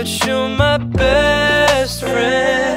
but you're my best friend.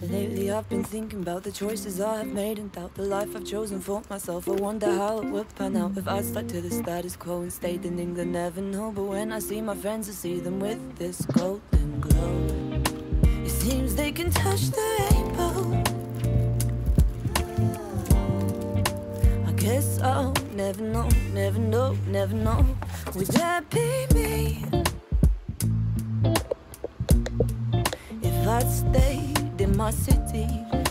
Lately I've been thinking about the choices I have made and doubt the life I've chosen for myself. I wonder how it would pan out if I stuck to the status quo and stayed in England. Never know, but when I see my friends, I see them with this golden glow. It seems they can touch the rainbow. I guess I'll never know, never know, never know. Would that be me? My city.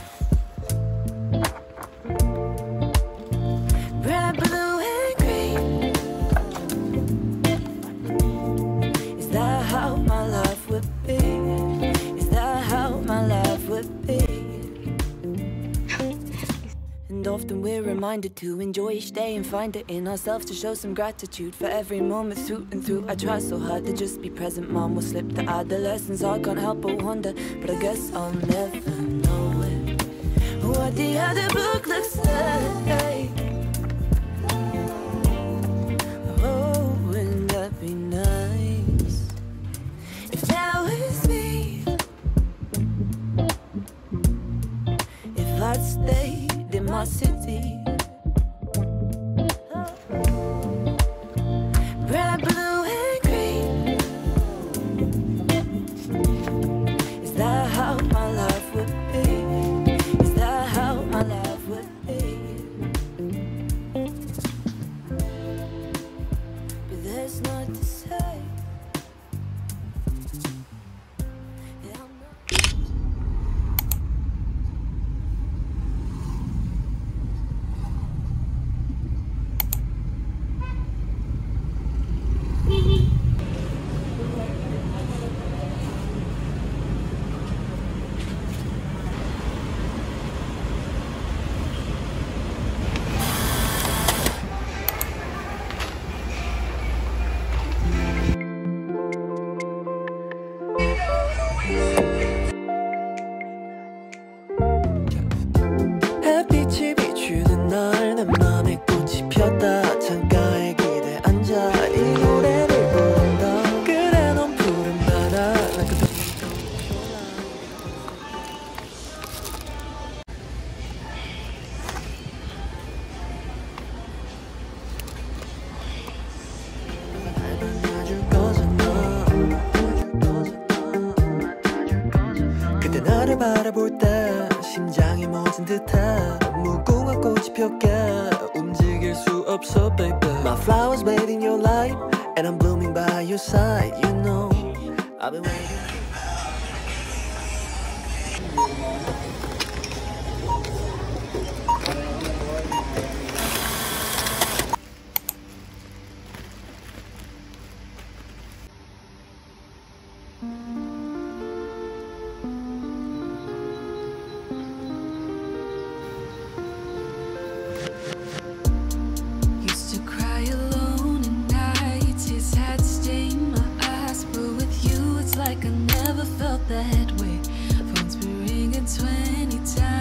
Reminded to enjoy each day and find it in ourselves to show some gratitude for every moment through and through. I try so hard to just be present, mom will slip the adolescence. I can't help but wonder, but I guess I'll never know it. What the other book looks like. Oh, wouldn't that be nice? If that was me. If I'd stayed in my city. up, so baby My flowers bathe in your light And I'm blooming by your side, you know. I've been waiting. Never felt that way. Phone's been ringing 20 times.